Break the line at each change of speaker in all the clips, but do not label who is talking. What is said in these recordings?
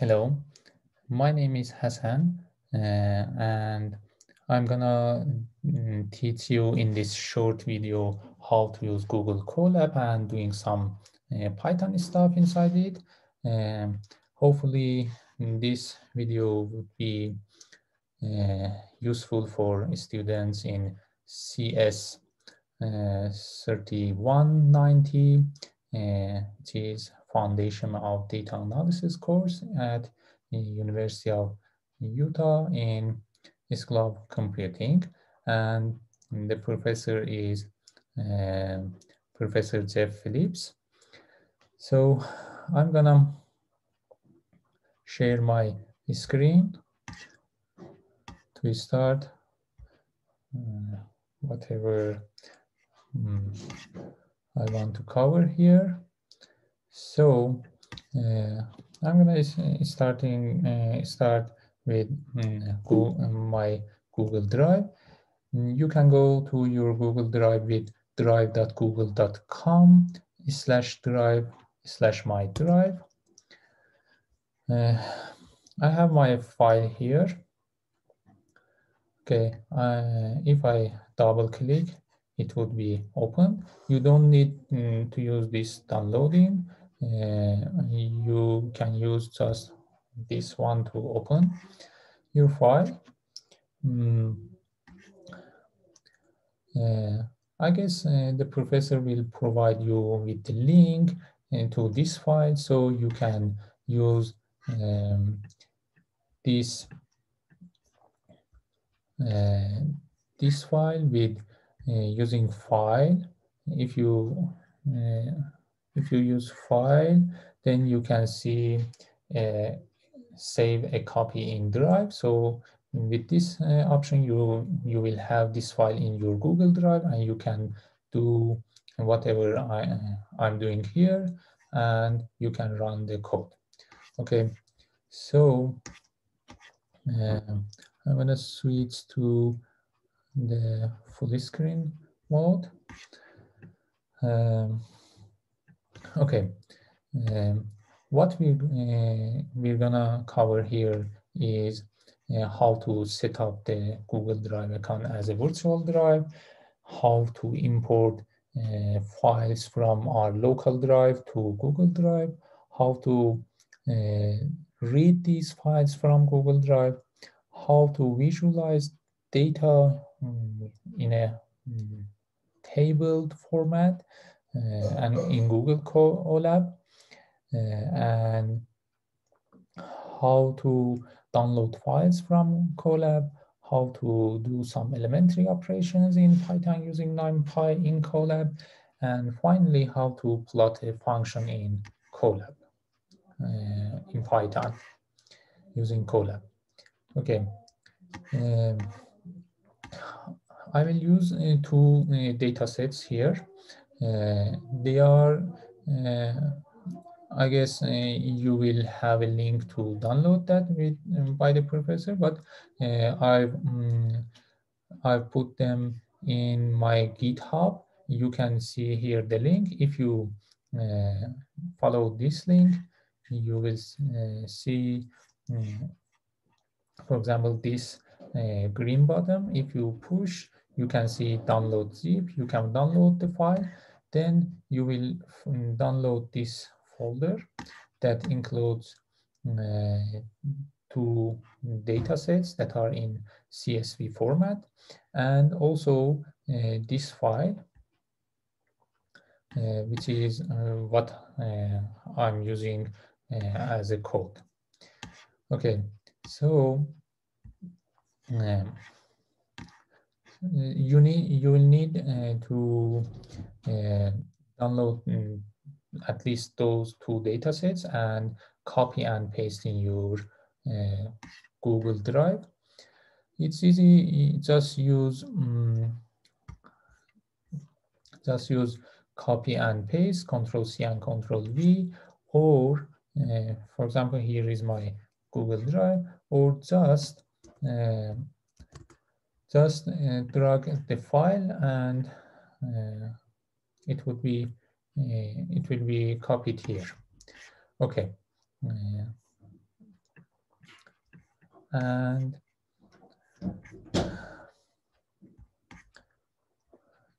Hello, my name is Hassan uh, and I'm gonna mm, teach you in this short video how to use Google Colab and doing some uh, Python stuff inside it. Um, hopefully this video would be uh, useful for students in CS uh, 3190, uh, which is Foundation of Data Analysis course at the University of Utah in School of Computing. And the professor is uh, Professor Jeff Phillips. So I'm gonna share my screen to start uh, whatever um, I want to cover here. So uh, I'm gonna starting uh, start with um, my Google Drive. You can go to your Google Drive with drive.google.com slash drive slash my drive. Uh, I have my file here. Okay, uh, if I double click, it would be open. You don't need um, to use this downloading. Uh, you can use just this one to open your file. Mm. Uh, I guess uh, the professor will provide you with the link to this file so you can use um, this uh, this file with uh, using file if you uh, if you use file then you can see uh, save a copy in drive. So with this uh, option you you will have this file in your google drive and you can do whatever I, i'm doing here and you can run the code. Okay so uh, i'm to switch to the full screen mode. Um, okay. Um, what we uh, we're gonna cover here is uh, how to set up the Google Drive account as a virtual drive, how to import uh, files from our local drive to Google Drive, how to uh, read these files from Google Drive, how to visualize data um, in a um, tabled format and in Google Colab, uh, and how to download files from Colab, how to do some elementary operations in Python using NumPy in Colab, and finally how to plot a function in Colab, uh, in Python using Colab. Okay. Um, I will use uh, two uh, data sets here. Uh, they are I guess uh, you will have a link to download that with, um, by the professor, but uh, I've, um, I've put them in my GitHub. You can see here the link. If you uh, follow this link, you will uh, see, um, for example, this uh, green button. If you push, you can see download zip. You can download the file. Then you will um, download this folder that includes uh, two data sets that are in CSV format and also uh, this file uh, which is uh, what uh, I'm using uh, as a code. Okay, so um, you need you will need to download mm, at least those two data sets and copy and paste in your uh, Google Drive. It's easy, just use um, just use copy and paste, Control C and Control V, or uh, for example, here is my Google Drive, or just uh, just uh, drag the file and uh, it would be uh, it will be copied here. Okay. Uh, and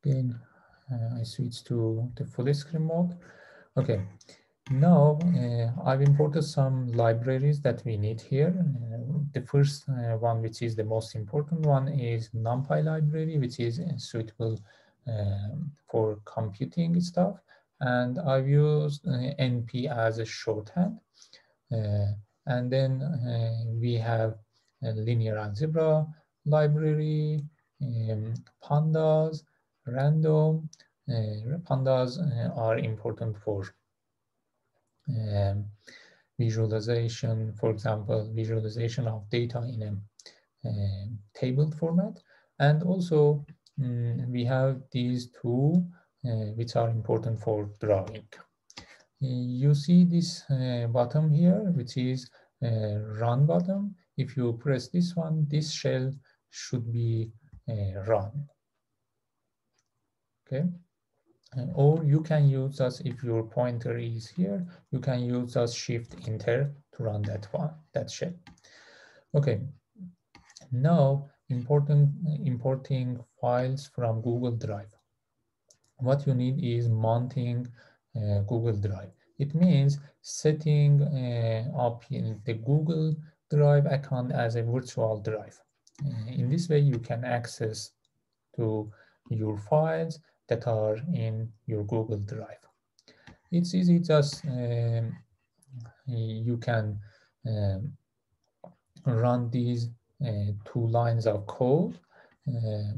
again, uh, I switch to the full screen mode. Okay, now uh, I've imported some libraries that we need here. Uh, the first uh, one, which is the most important one, is NumPy library, which is suitable um, for computing stuff. And I've used uh, NP as a shorthand. Uh, and then uh, we have linear algebra library, um, pandas, random. pandas are important for um, visualization, for example, visualization of data in a uh, table format. And also um, we have these two uh, which are important for drawing. You see this uh, button here, which is run button. If you press this one, this shell should be uh, run. Okay. Or you can use as if your pointer is here, you can use as shift enter to run that one, that shell. Okay, now important importing files from Google Drive. What you need is mounting uh, Google Drive. It means setting uh, up in the Google Drive account as a virtual drive. Uh, in this way, you can access to your files that are in your Google Drive. It's easy, just um, you can um, run these uh, two lines of code. Uh,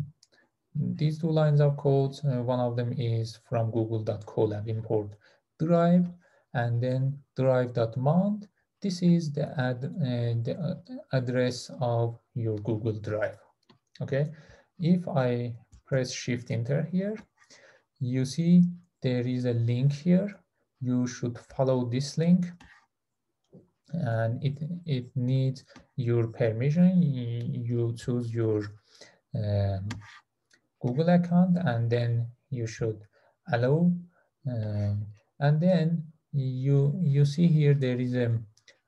these two lines of code, uh, one of them is from google.colab import drive and then drive.mount. This is the, ad, uh, the uh, address of your Google Drive. Okay, if I press Shift Enter here, you see there is a link here. You should follow this link and it, it needs your permission. You choose your um, Google account and then you should allow. Uh, and then you, you see here there is a,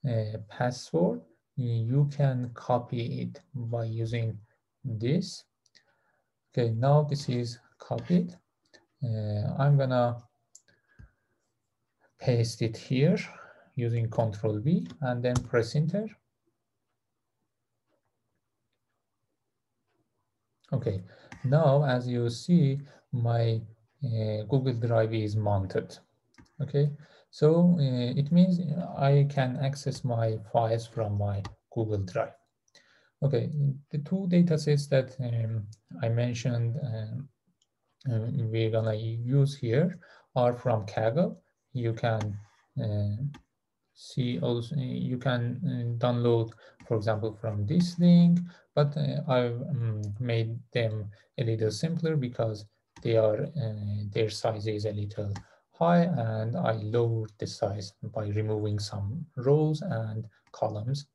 a password. You can copy it by using this. Okay, now this is copied I'm gonna paste it here using Control V and then press enter. Okay, now as you see, my uh, Google Drive is mounted. Okay, so uh, it means I can access my files from my Google Drive. Okay, the two data sets that um, I mentioned um, uh, we're gonna use here are from Kaggle. You can uh, see also, you can uh, download, for example, from this link, but I've um, made them a little simpler because they are, their size is a little high and I lowered the size by removing some rows and columns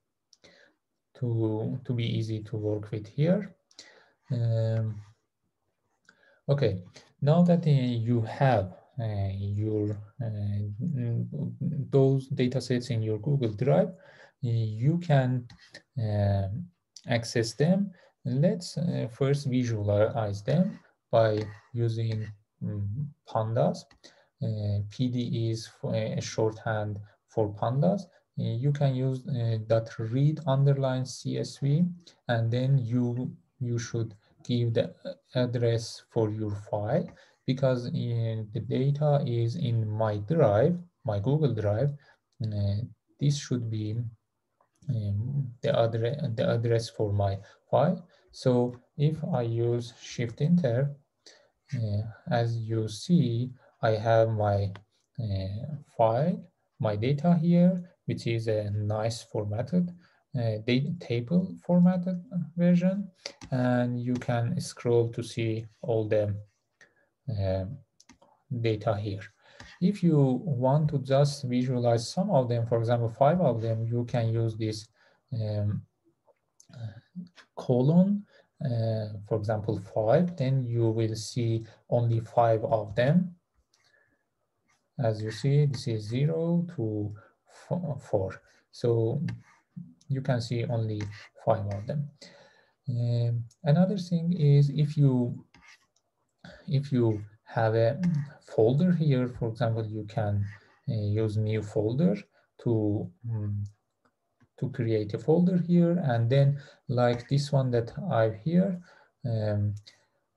to, to be easy to work with here. Um, Okay, now that uh, you have uh, your uh, those data sets in your Google Drive, you can um, access them. Let's uh, first visualize them by using um, pandas. Uh, PD is a shorthand for pandas. Uh, you can use that read underline CSV, and then you you should give the address for your file because in the data is in my drive, my Google Drive. Uh, this should be um, the, address, the address for my file. So if I use Shift Enter, uh, as you see, I have my uh, file, my data here, which is a nice formatted data table formatted version and you can scroll to see all the uh, data here. If you want to just visualize some of them, for example, five of them, you can use this um, colon, uh, for example, five, then you will see only five of them. As you see, this is zero to four. So you can see only five of them. Um, another thing is if you if you have a folder here, for example, you can uh, use new folder to um, to create a folder here, and then like this one that I have here, um,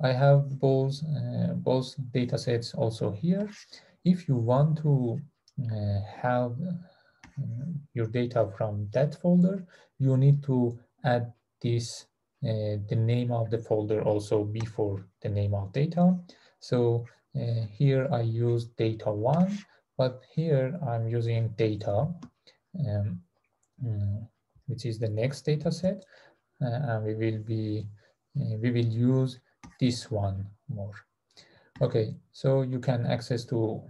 I have both uh, both data sets also here. If you want to uh, have your data from that folder, you need to add this uh, the name of the folder also before the name of data. So uh, here I use data one, but here I'm using data, um, uh, which is the next data set. and we will be, we will use this one more. Okay, so you can access to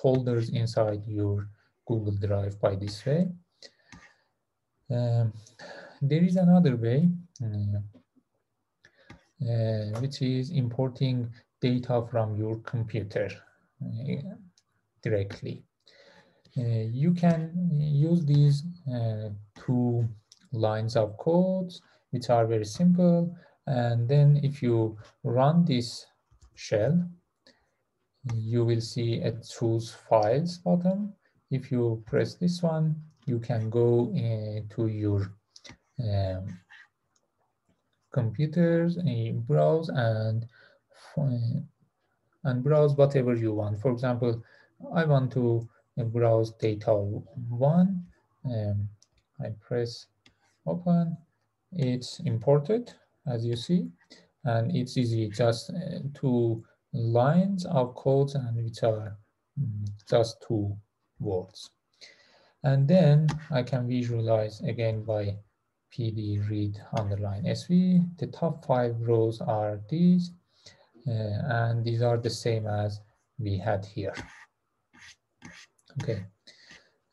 folders inside your Google Drive by this way. Um, there is another way, uh, uh, which is importing data from your computer uh, directly. Uh, you can use these two lines of codes, which are very simple. And then if you run this shell, you will see a choose files button. If you press this one, you can go uh, to your um, computers and browse and and browse whatever you want. For example, I want to browse data one. Um, I press open. It's imported, as you see, and it's easy. Just uh, two lines of codes, and which are um, just two words. And then I can visualize again by PD read underline CSV. The top five rows are these, uh, and these are the same as we had here. Okay.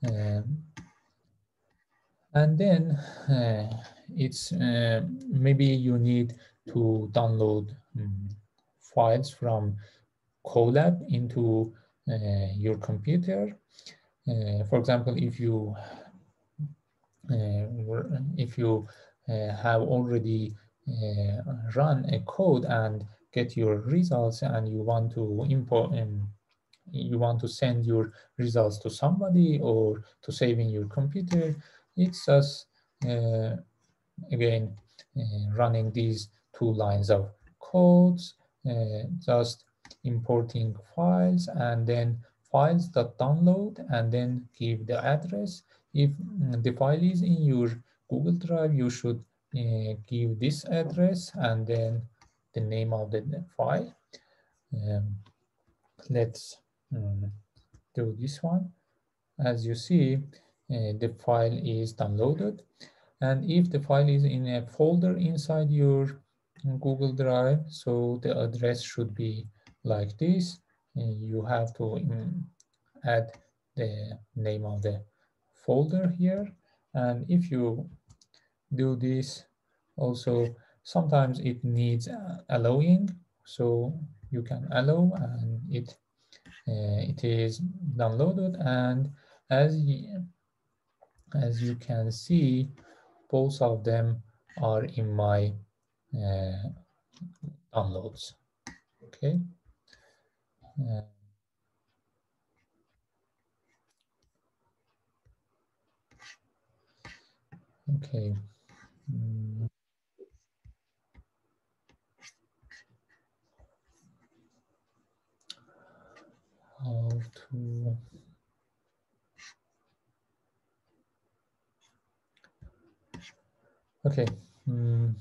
Um, and then uh, it's uh, maybe you need to download um, files from Colab into uh, your computer. Uh, for example, if you uh, if you uh, have already run a code and get your results and you want to import and um, you want to send your results to somebody or to save in your computer, it's just, uh, again, uh, running these two lines of codes, uh, just importing files and then files that download and then give the address if mm, the file is in your Google Drive, you should uh, give this address and then the name of the file. Um, let's um, do this one. As you see, uh, the file is downloaded. And if the file is in a folder inside your Google Drive, so the address should be like this. You have to um, add the name of the folder here. And if you do this also, sometimes it needs uh, allowing. So you can allow and it uh, it is downloaded. And as as you can see, both of them are in my uh, downloads. Okay. Uh, Okay. Mm. How to Okay. Mm.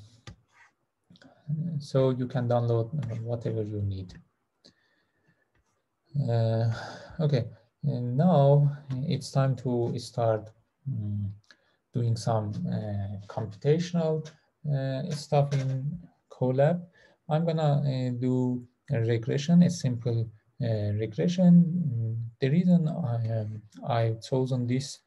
So you can download whatever you need. Uh, okay, and now it's time to start um, doing some uh, computational uh, stuff in Colab. I'm gonna uh, do a regression, a simple regression. The reason I, um, I've chosen this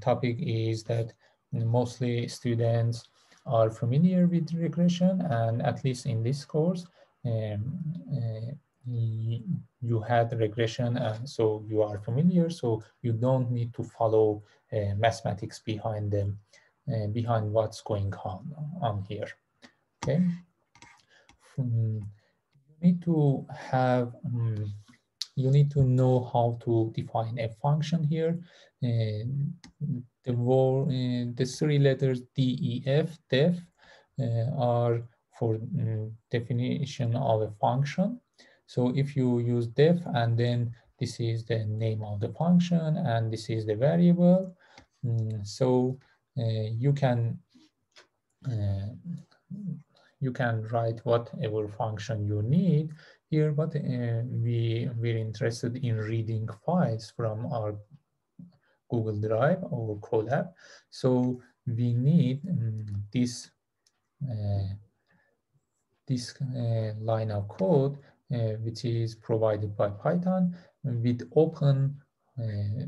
topic is that mostly students are familiar with regression and at least in this course um, uh, you had regression and so you are familiar so you don't need to follow uh, mathematics behind them uh, behind what's going on on here. Okay, um, you need to have um, you need to know how to define a function here. Uh, the word, uh, the three letters DEF, def, uh, are for um, definition of a function. So if you use def and then this is the name of the function and this is the variable. Mm, so uh, you can uh, you can write whatever function you need here, but uh, we we're interested in reading files from our Google Drive or Colab. So we need um, this uh, this uh, line of code which is provided by Python with open uh,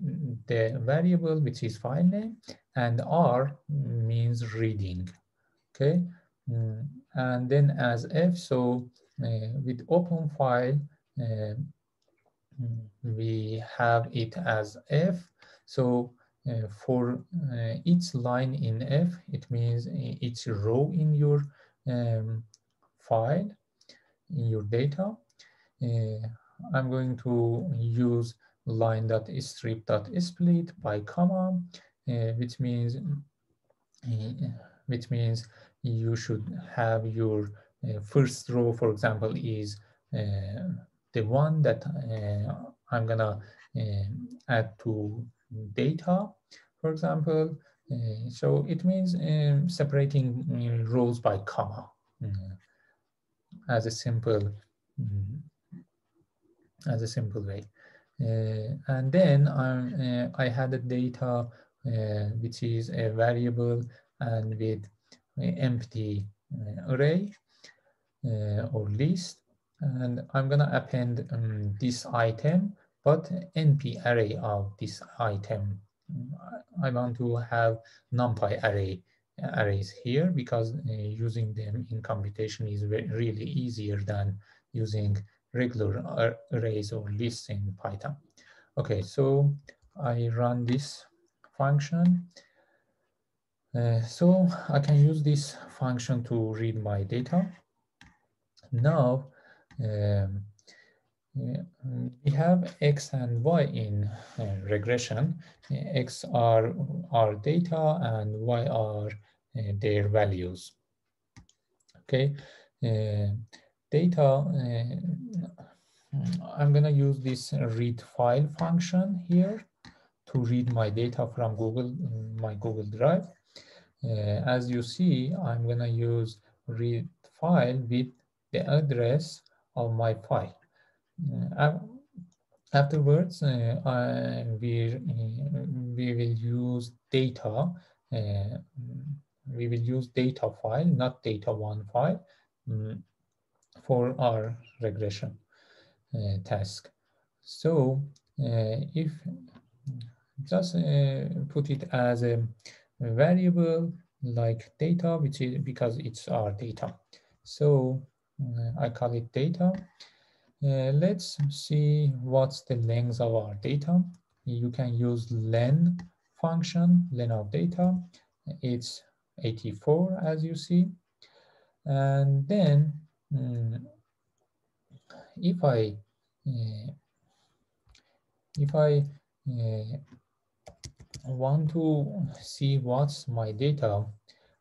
the variable which is file name and R means reading okay? Mm, and then as f so uh, with open file uh, we have it as f. So uh, for uh, each line in f it means each row in your um, file in your data. uh, I'm going to use line.strip.split by comma, uh, which means uh, which means you should have your uh, first row, for example, is uh, the one that uh, I'm gonna add to data, for example. so it means separating rows by comma as a simple mm, as a simple way. Uh, and then uh, I had a data uh, which is a variable and with empty array or list. And I'm gonna append um, this item, but NP array of this item. I want to have NumPy array arrays here because uh, using them in computation is really easier than using regular arrays or lists in Python. Okay, so I run this function. Uh, so I can use this function to read my data. Now, um, we have x and y in uh, regression. x are our data and y are uh, their values. Okay, uh, data, uh, I'm gonna use this read file function here to read my data from Google, my Google Drive. Uh, as you see, I'm gonna use read file with the address of my file. Uh, afterwards, uh, I, we, we will use data, uh, we will use data file, not data one file. Um, for our regression uh, task. So uh, if just uh, put it as a variable like data, which is because it's our data. So uh, I call it data. Let's see what's the length of our data. You can use len function, len of data. It's 84 as you see. And then Mm. if I uh, if I uh, want to see what's my data,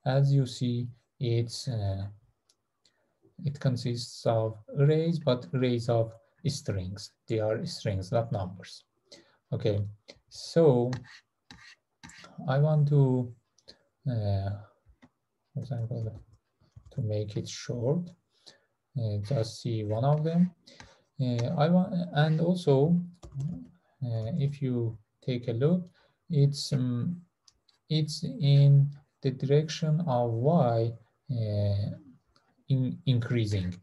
as you see, it's uh, it consists of arrays, but arrays of strings. They are strings, not numbers. Okay, so I want to, uh, for example, to make it short, just see one of them. Uh, I want, and also, uh, if you take a look, it's um, it's in the direction of y in increasing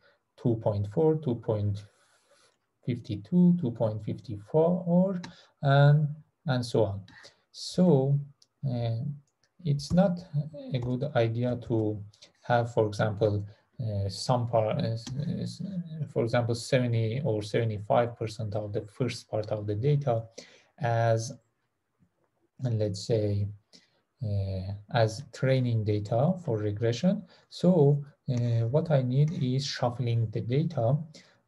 2.4, 2.52, 2.54, and and so on. So uh, it's not a good idea to have, for example, uh, some part, uh, for example, 70 or 75% of the first part of the data as, let's say, uh, as training data for regression. So uh, what I need is shuffling the data.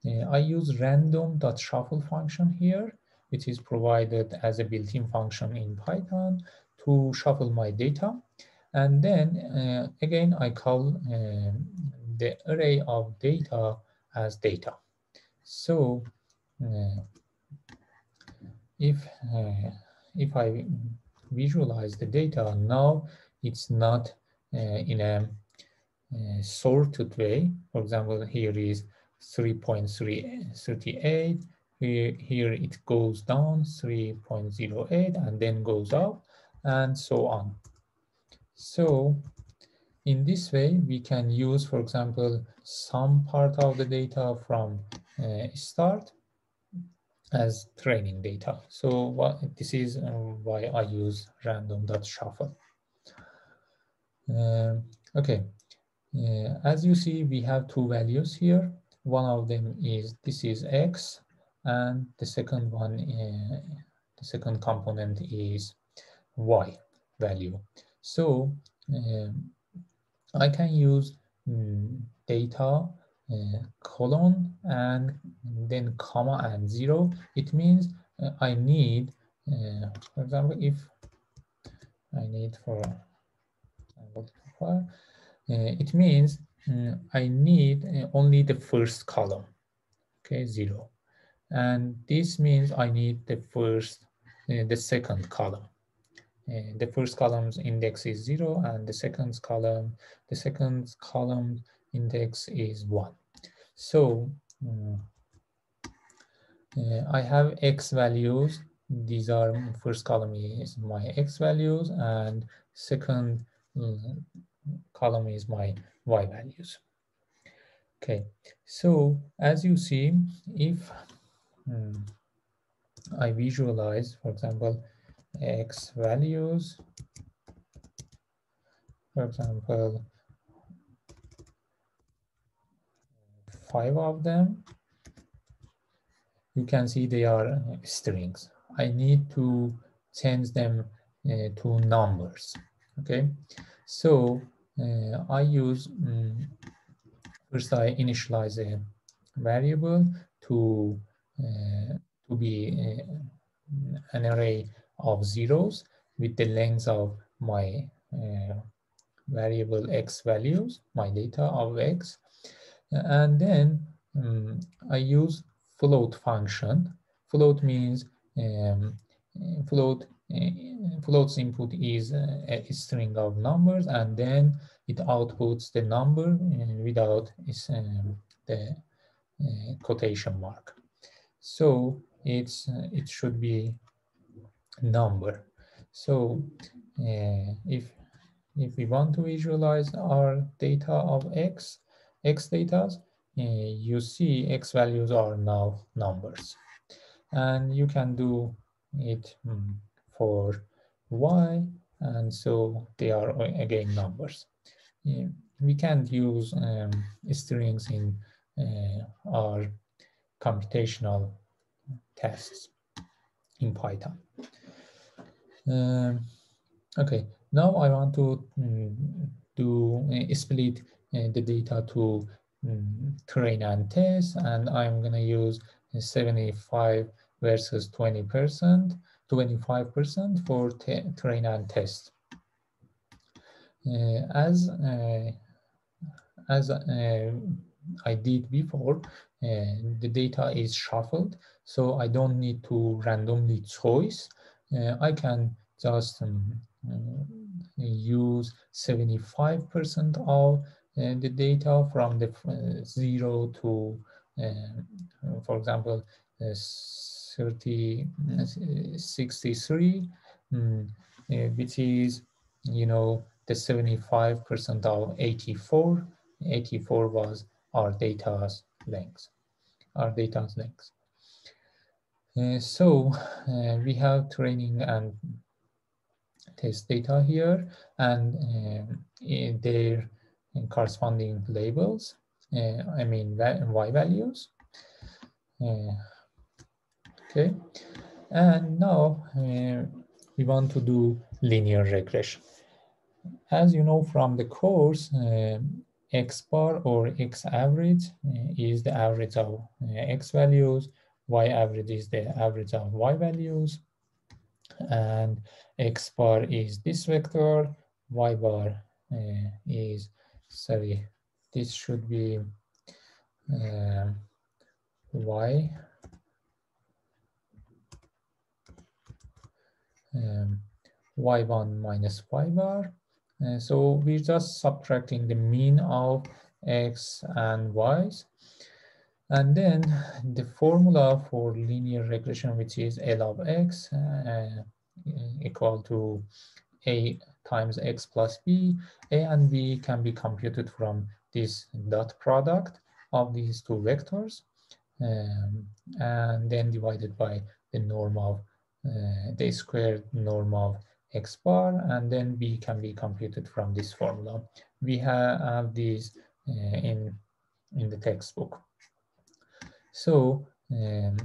Uh, I use random.shuffle function here, which is provided as a built-in function in Python to shuffle my data. And then uh, again, I call uh, the array of data as data. So uh, if, if I visualize the data. Now it's not uh, in a, a, sorted way. For example, here is 3.38. Here, here it goes down 3.08 and then goes up and so on. So in this way, we can use, for example, some part of the data from uh, start as training data. So what this is uh, why I use random.shuffle. Um, okay, uh, as you see, we have two values here. One of them is this is x, and the second one, uh, the second component is y value. So um, I can use um, data uh, colon and then comma and zero, it means uh, I need, uh, for example, if I need for uh, it means uh, I need uh, only the first column, okay, zero. And this means I need the first, the second column. The first column's index is zero and the second column, the second column index is one. So uh, I have X values. These are first column is my X values and second uh, column is my Y values. Okay, so as you see, if um, I visualize, for example, X values, for example, five of them, you can see they are strings. I need to change them uh, to numbers, okay? So uh, I use, um, first I initialize a variable to, uh, to be uh, an array of zeros with the length of my uh, variable x values, my data of x, and then um, I use float function. Float means um, float uh, float's input is a, a, string of numbers and then it outputs the number uh, without um, the uh, quotation mark. So it's uh, it should be number. So uh, if if we want to visualize our data of x, x data, uh, you see x values are now numbers. And you can do it um, for y, and so they are uh, again numbers. Uh, we can't use um, strings in uh, our computational tests in Python. Um, okay, now I want to um, do uh, split uh, the data to um, train and test, and I'm going to use 75 versus 20%, 25% for train and test. Uh, as uh, as uh, I did before, uh, the data is shuffled, so I don't need to randomly choice. Uh, I can just um, use 75% of uh, the data from the uh, zero to, uh, for example, 30, 63, um, which is, you know, the 75% of 84. 84 was our data's length, our data's length. Uh, so uh, we have training and test data here and uh, their corresponding labels, uh, I mean y values. Uh, okay, and now we want to do linear regression. as you know from the course, x bar or x average is the average of x values, y average is the average of y values, and x bar is this vector, y bar uh, is, sorry, this should be uh, y um, y1 minus y bar. Uh, so we're just subtracting the mean of x and y's. And then the formula for linear regression, which is L of x uh, equal to a times x plus b. a and b can be computed from this dot product of these two vectors um, and then divided by the norm of uh, the squared norm of x bar and then b can be computed from this formula. We have, have these uh, in, in the textbook. So um,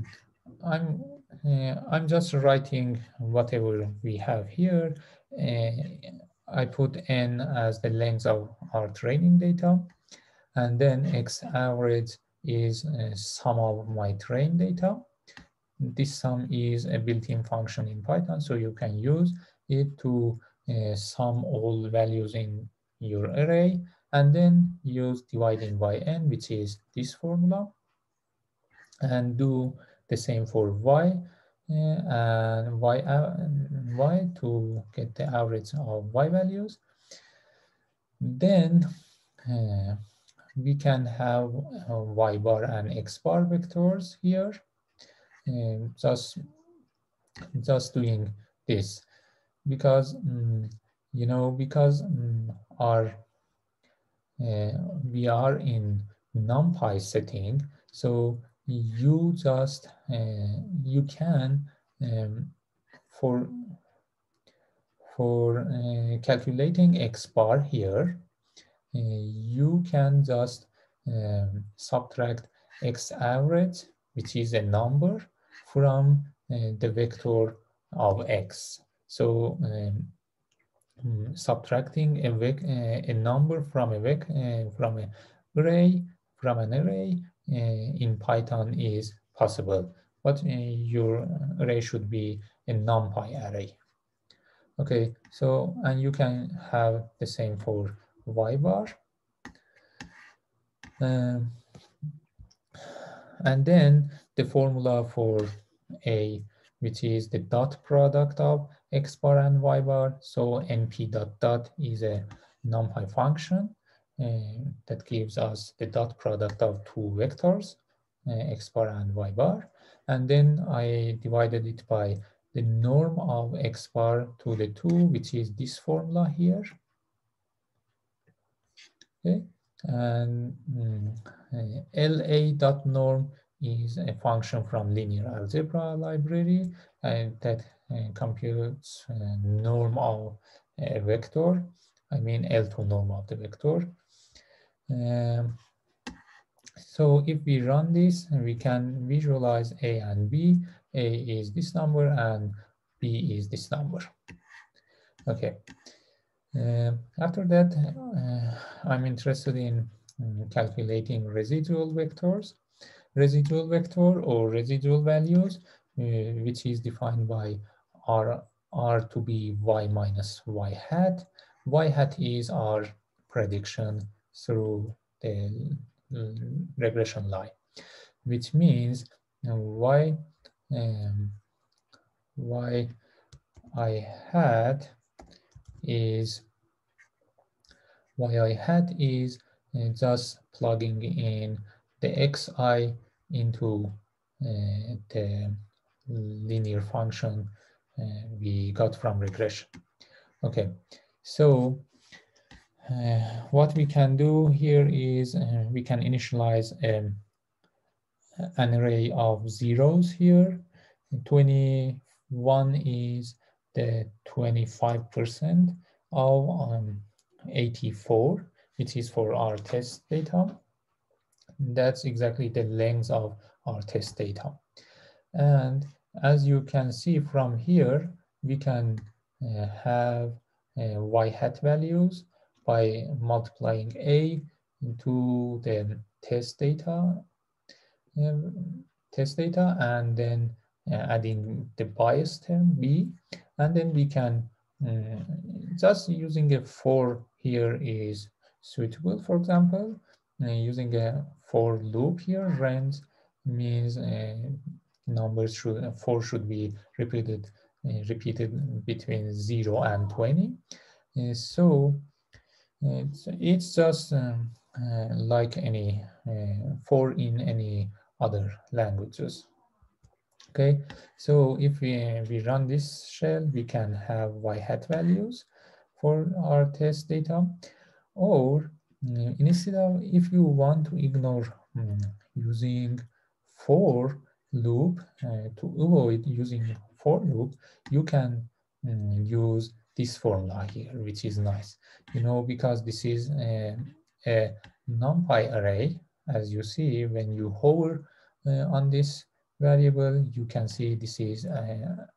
I'm, uh, I'm just writing whatever we have here. Uh, I put n as the length of our training data and then x average is a sum of my train data. This sum is a built-in function in Python, so you can use it to uh, sum all values in your array and then use dividing by n, which is this formula, and do the same for y uh, and y, uh, y to get the average of y values. Then uh, we can have uh, y bar and x bar vectors here. Um, just, just doing this because, um, you know, because um, our, uh, we are in NumPy setting, so you just, uh, you can, um, for, for uh, calculating x bar here, uh, you can just um, subtract x average, which is a number, from uh, the vector of x. So um, mm, subtracting a, uh, a number from a vec from an array from an array in Python is possible, but your array should be a NumPy array. Okay, so and you can have the same for y bar. Um, and then the formula for a, which is the dot product of x bar and y bar. So np dot dot is a numpy function uh, that gives us the dot product of two vectors, uh, x bar and y bar. And then I divided it by the norm of x bar to the two, which is this formula here. Okay, and mm, uh, LA dot norm is a function from linear algebra library and that uh, computes uh, norm of a vector. I mean L2 norm of the vector. Um, so if we run this, we can visualize A and B. A is this number and B is this number. Okay, uh, after that, uh, I'm interested in um, calculating residual vectors. Residual vector or residual values, uh, which is defined by R, R to be Y minus Y hat. Y hat is our prediction through the regression line, which means why um, Y I had is why I had is uh, just plugging in the xi into uh, the linear function uh, we got from regression. Okay, so uh, what we can do here is uh, we can initialize um, an array of zeros here. 21 is the 25% of um, 84, which is for our test data. That's exactly the length of our test data. And as you can see from here, we can uh, have uh, y hat values by multiplying a into the test data, um, test data, and then uh, adding the bias term b, and then we can uh, just using a for here is suitable. For example, uh, using a for loop here, range means uh, numbers should for should be repeated uh, repeated between zero and twenty. Uh, so it's, it's just um, like any for in any other languages. Okay, so if we, we run this shell, we can have y hat values for our test data. Or uh, instead of, if you want to ignore um, using for loop uh, to avoid using for loop, you can um, use this formula here, which is nice. You know, because this is a, a numpy array, as you see when you hover uh, on this variable, you can see this is a,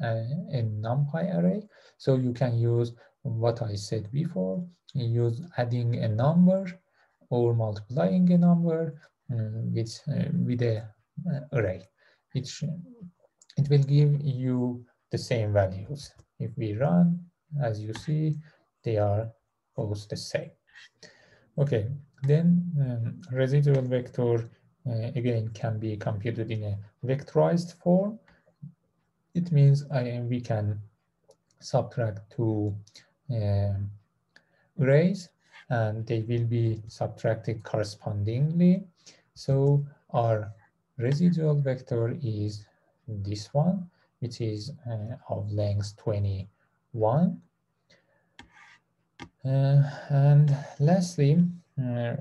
a, a numpy array. So you can use what I said before, use adding a number or multiplying a number uh, with, uh, with a uh, array. It, it will give you the same values. If we run, as you see, they are both the same. Okay, then um, residual vector uh, again can be computed in a vectorized form. It means I, we can subtract two uh, arrays and they will be subtracted correspondingly. So our residual vector is this one, which is uh, of length 21. Uh, and lastly, uh,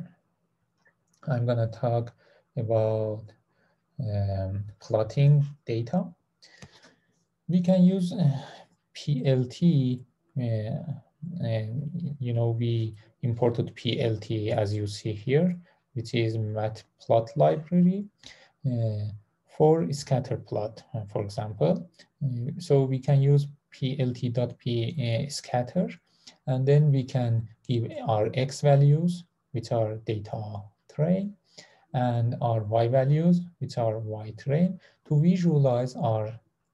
I'm going to talk about um, plotting data. We can use uh, PLT, uh, you know, we imported PLT as you see here, which is matplotlib uh, for scatter plot, uh, for example. Uh, so we can use plt.p scatter, and then we can give our x values, which are data train, and our y values, which are y train, to visualize our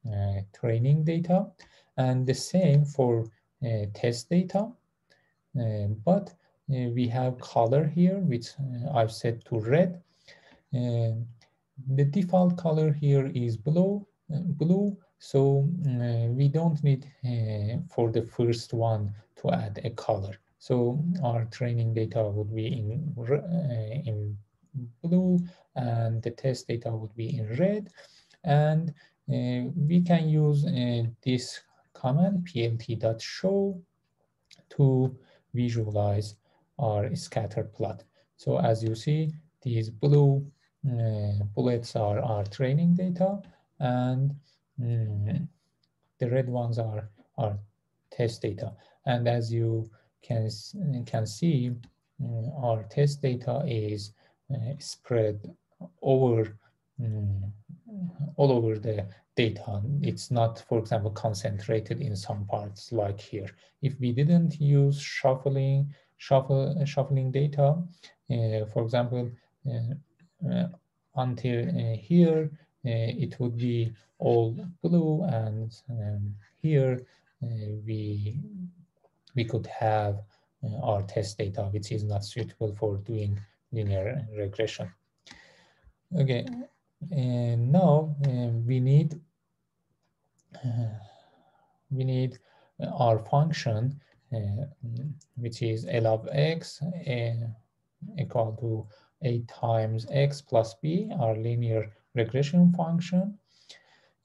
uh, training data. And the same for uh, test data. Uh, but uh, we have color here, which uh, I've set to red. Uh, the default color here is blue, blue so we don't need for the first one to add a color. So our training data would be in, in blue and the test data would be in red. And uh, we can use uh, this command plt.show to visualize our scatter plot. So as you see, these blue uh, bullets are our training data and um, the red ones are our test data. And as you can, can see, uh, our test data is uh, spread over um, all over the data. It's not, for example, concentrated in some parts like here. If we didn't use shuffling, shuffle, shuffling data, uh, for example, uh, uh, until uh, here, it would be all blue and um, here we we could have our test data, which is not suitable for doing linear regression. Okay, and now uh, we need uh, we need our function uh, which is L of x uh, equal to a times x plus b, our linear regression function,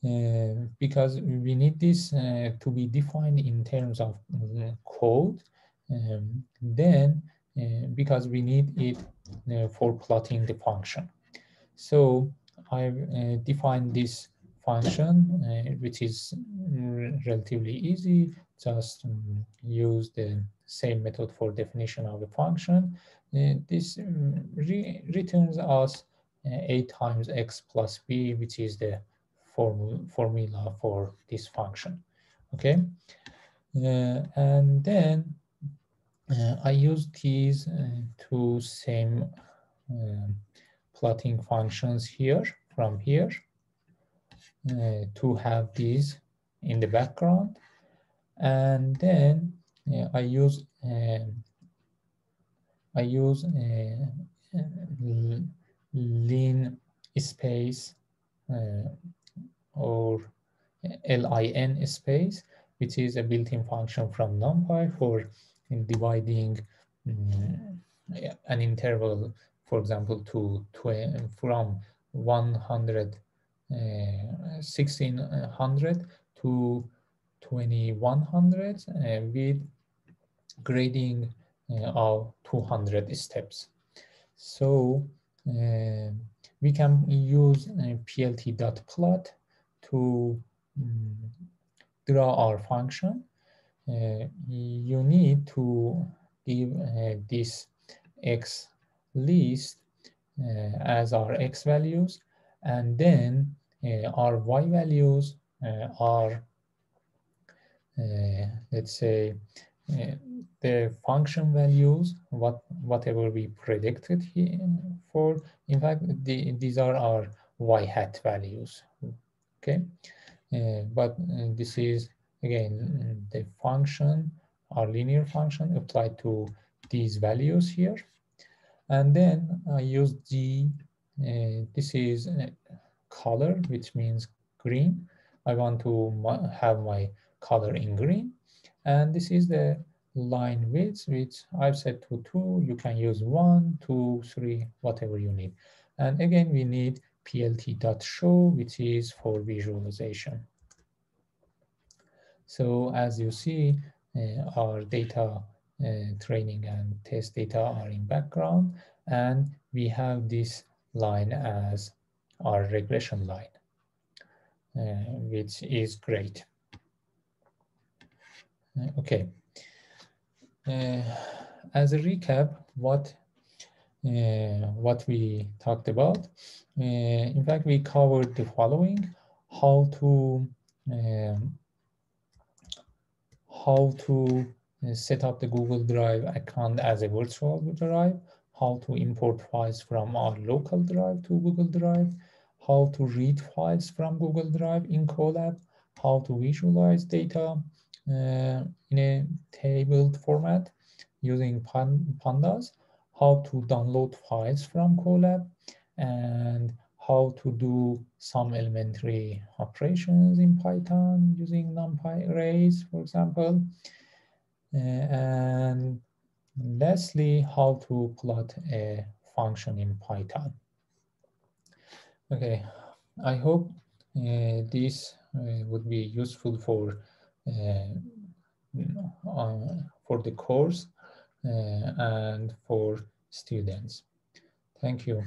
uh, because we need this uh, to be defined in terms of code. Um, then, uh, because we need it uh, for plotting the function. So I've uh, defined this function, uh, which is relatively easy. Just um, use the same method for definition of a function. Uh, this um, re returns us uh, a times x plus b, which is the form formula for this function. Okay. Uh, and then uh, I use these uh, two same um, plotting functions here from here uh, to have these in the background. And then uh, I use um, I use uh, lin space uh, or linspace, which is a built-in function from NumPy for dividing um, an interval, for example, to, to from 100, uh, 1600 to 2100 uh, with grading uh, of 200 steps. So uh, we can use uh, plt.plot to um, draw our function. you need to give this x list as our x values and then our y values are uh, let's say uh, the function values, what whatever we predicted here for, in fact, the, these are our y hat values, okay? Uh, but uh, this is, again, the function, our linear function applied to these values here. And then I use the, uh, this is color, which means green. I want to have my color in green. And this is the line width, which I've set to two. You can use one, two, three, whatever you need. And again, we need plt.show, which is for visualization. So as you see, uh, our data uh, training and test data are in background, and we have this line as our regression line, uh, which is great. Uh, okay. Uh, as a recap, what uh, what we talked about. Uh, in fact, we covered the following: how to um, how to set up the Google Drive account as a virtual drive, how to import files from our local drive to Google Drive, how to read files from Google Drive in Colab, how to visualize data, uh, in a tabled format using pandas, how to download files from Colab, and how to do some elementary operations in Python using NumPy arrays, for example. Uh, and lastly, how to plot a function in Python. Okay, I hope uh, this uh, would be useful for uh, for the course uh, and for students. Thank you.